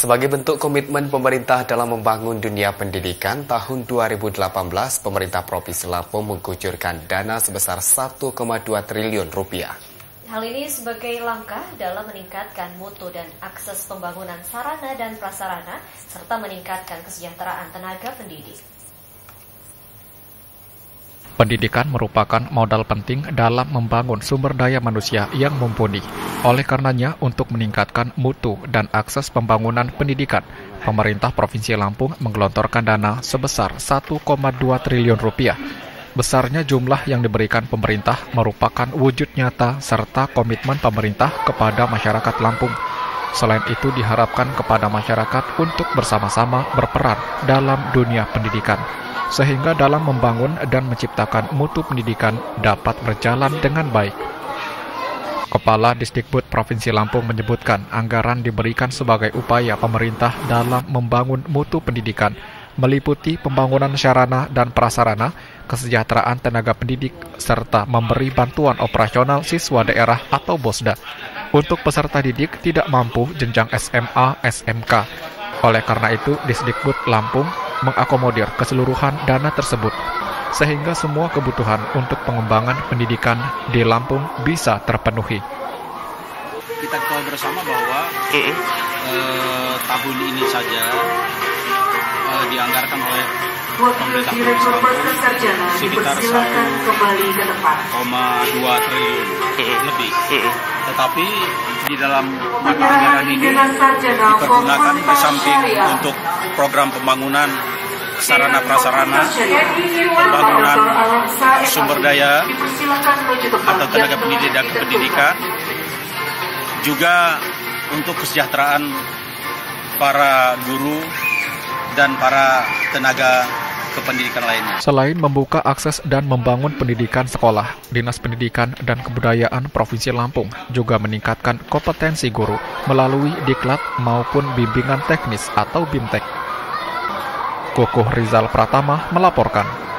Sebagai bentuk komitmen pemerintah dalam membangun dunia pendidikan, tahun 2018 pemerintah Provinsi Lampung mengucurkan dana sebesar 1,2 triliun rupiah. Hal ini sebagai langkah dalam meningkatkan mutu dan akses pembangunan sarana dan prasarana, serta meningkatkan kesejahteraan tenaga pendidik. Pendidikan merupakan modal penting dalam membangun sumber daya manusia yang mumpuni. Oleh karenanya, untuk meningkatkan mutu dan akses pembangunan pendidikan, pemerintah Provinsi Lampung menggelontorkan dana sebesar 1,2 triliun rupiah. Besarnya jumlah yang diberikan pemerintah merupakan wujud nyata serta komitmen pemerintah kepada masyarakat Lampung. Selain itu diharapkan kepada masyarakat untuk bersama-sama berperan dalam dunia pendidikan sehingga dalam membangun dan menciptakan mutu pendidikan dapat berjalan dengan baik. Kepala Disdikbud Provinsi Lampung menyebutkan anggaran diberikan sebagai upaya pemerintah dalam membangun mutu pendidikan, meliputi pembangunan sarana dan prasarana, kesejahteraan tenaga pendidik, serta memberi bantuan operasional siswa daerah atau BOSDA untuk peserta didik tidak mampu jenjang SMA, SMK. Oleh karena itu, Disdikbud Lampung mengakomodir keseluruhan dana tersebut, sehingga semua kebutuhan untuk pengembangan pendidikan di Lampung bisa terpenuhi. Kita tahu bersama bahwa eh, tahun ini saja eh, dianggarkan oleh pemerintah provinsi Lampung sekitar 1,2 triliun lebih. Tetapi di dalam mata anggaran ini dipergunakan di samping untuk program pembangunan sarana prasarana, pembangunan sumber daya atau tenaga pendidik dan pendidikan, juga untuk kesejahteraan para guru dan para tenaga kependidikan lainnya. Selain membuka akses dan membangun pendidikan sekolah, Dinas Pendidikan dan Kebudayaan Provinsi Lampung juga meningkatkan kompetensi guru melalui diklat maupun bimbingan teknis atau BIMTEK. Kukuh Rizal Pratama melaporkan.